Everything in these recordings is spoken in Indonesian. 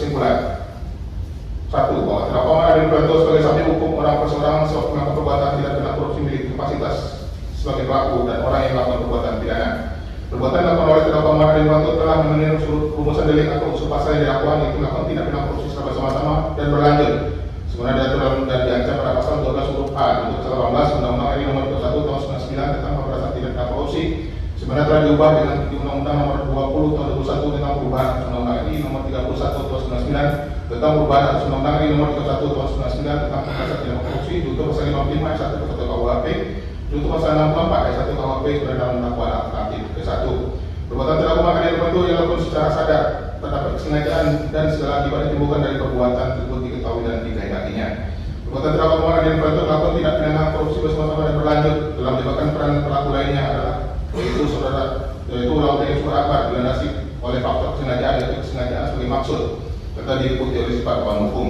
kesimpulan. Satu, bahwa terdakwa Adil Pranto sebagai saksi hukum orang perseorangan sebab melakukan perbuatan tidak pidana korupsi milik kapasitas sebagai pelaku dan orang yang melakukan perbuatan pidana. Perbuatan dilakukan oleh terdakwa Adil Pranto telah memenuhi unsur rumusan delik atau unsur pasal yang dilakukan yaitu melakukan tindak pidana korupsi secara bersama-sama dan berlanjut. Sebenarnya diatur dan diancam pada pasal 12 huruf A untuk pasal 18 Undang-Undang RI Nomor 21 Tahun 99 tentang pemberantasan tindak pidana korupsi sebenarnya telah diubah dengan Undang-Undang Nomor 20 Tahun 2021 tentang perubahan Undang-Undang RI Nomor 31 Tahun 99 tentang perubahan atas Undang-Undang RI Nomor 31 Tahun 99 tentang pemberantasan tindak korupsi junto pasal 55 ayat 1 ke 1 KUHP junto pasal 64 ayat 1 KUHP sebenarnya dalam dakwaan alternatif ke 1 perbuatan terdakwa maka yang itu yang dilakukan secara sadar terdapat kesengajaan dan segala akibat ditimbulkan dari perbuatan tersebut diketahui dan dikehendakinya. Perbuatan terdakwa Muhammad Adil Pranto melakukan tindak pidana korupsi bersama-sama dan berlanjut. Dalam melibatkan peran pelaku lainnya adalah yaitu saudara yaitu Laut Ekspor Akbar dilandasi oleh faktor kesengajaan yaitu kesengajaan sebagai maksud serta diikuti oleh sifat kawan hukum.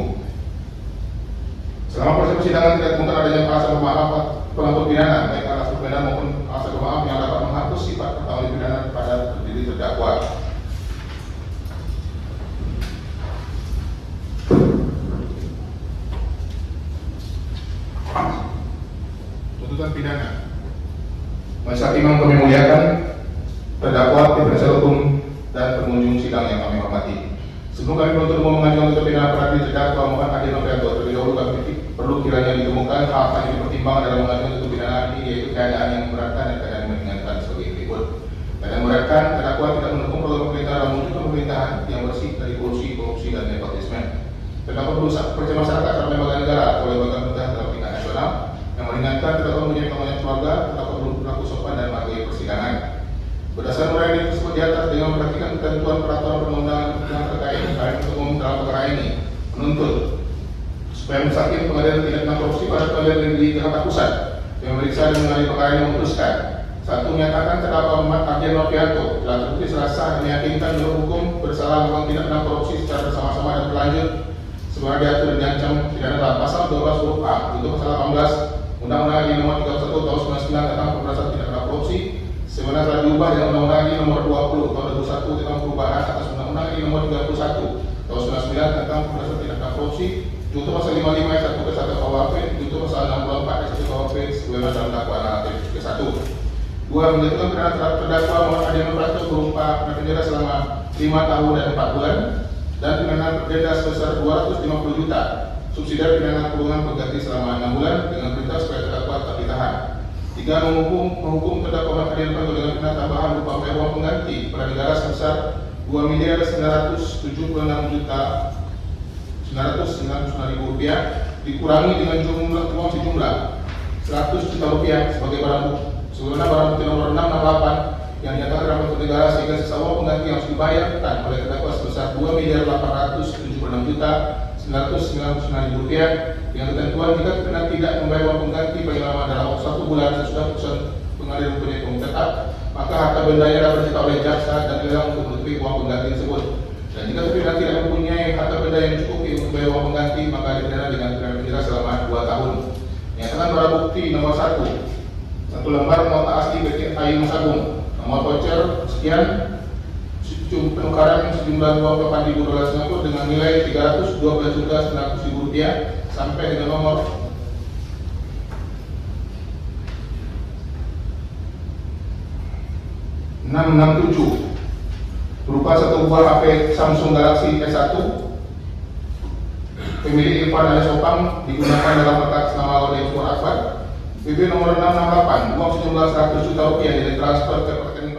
Selama proses persidangan tidak ditemukan adanya alasan bermaaf pelapor pidana baik alasan pidana maupun alasan bermaaf yang dapat menghapus sifat pertanggung pidana pada diri terdakwa. Tuntutan pidana. Masyarakat imam kami muliakan, terdakwa, tim penasihat hukum, dan pengunjung sidang yang kami hormati. Sebelum kami menuntut umum mengajukan untuk pidana peradilan terdakwa Muhammad Adil Novianto, terlebih dahulu kami perlu kiranya ditemukan hal-hal yang dipertimbangkan dalam mengajukan untuk pidana ini yaitu keadaan yang meringankan sebagai berikut. Keadaan memberatkan, terdakwa tidak mendukung program pemerintah dalam mewujudkan pemerintahan yang bersih dari korupsi, korupsi dan nepotisme. Terdakwa berusaha percaya masyarakat dalam lembaga negara atau lembaga pemerintah dalam tingkat nasional yang meringankan terdakwa menjadi tanggungan keluarga, terdakwa berlaku sopan dan menghargai persidangan. Berdasarkan uraian yang tersebut di atas dengan memperhatikan ketentuan peraturan perundang-undangan yang terkait untuk umum dalam perkara ini menuntut supaya masyarakat pengadilan pidana korupsi pada pengadilan negeri Jakarta Pusat yang memeriksa dan mengenai perkara ini memutuskan. Satu menyatakan terdakwa Muhammad Ardian Novianto. Telah terbukti serasa meyakinkan menurut hukum bersalah melakukan tindak pidana korupsi secara bersama-sama dan berlanjut. Sebagaimana diatur dan diancam pidana dalam pasal 12 huruf A untuk pasal 18 Undang-Undang RI Nomor 31 Tahun 99 tentang pemberantasan tindak pidana korupsi. Sebenarnya telah diubah dengan Undang-Undang RI Nomor 20 Tahun 2021 tentang perubahan atas Undang-Undang RI Nomor 31 Tahun 99 tentang pemberantasan tindak pidana korupsi. Junto pasal 55 ayat 1 ke 1 KUHP 2 menuntut terhadap terdakwa Muhammad Adi Nurfatul berupa penjara selama 5 tahun dan 4 bulan dan pidana denda sebesar 250 juta subsidi pidana kurungan pengganti selama 6 bulan dengan perintah supaya terdakwa tetap ditahan. Tiga Menghukum, menghukum terdakwa Muhammad Adi Nurfatul dengan pidana tambahan berupa uang pengganti pada negara sebesar 2 miliar 976 juta 999 ribu rupiah dikurangi dengan jumlah uang sejumlah 100 juta rupiah sebagai barang bukti sebagaimana barang bukti nomor 668 yang dinyatakan bentuk negara sehingga sisa uang pengganti yang harus dibayarkan oleh terdakwa sebesar 2 miliar 876 juta 999 ribu rupiah dengan ketentuan jika terkena tidak membayar uang pengganti paling lama dalam waktu satu bulan sesudah putusan pengadilan hukum tetap maka harta bendanya dapat disita oleh jaksa dan lelang untuk menutupi uang pengganti tersebut. Dan jika terpidana tidak mempunyai harta benda yang cukup untuk membayar uang pengganti maka dipidana dengan pidana penjara selama 2 tahun. Nyatakan barang bukti nomor 1 satu lembar nota asli PT Ayu Sagung nomor voucher sekian. Penukaran sejumlah 28 ribu dolar Singapura dengan nilai 312 juta 900 ribu rupiah sampai dengan nomor tujuh. Berupa satu buah HP Samsung Galaxy S1 pemilik Irfan alias Opang digunakan dalam atas nama Laudem Ekspor BB nomor 668 uang sejumlah 100 juta rupiah yang ditransfer ke rekening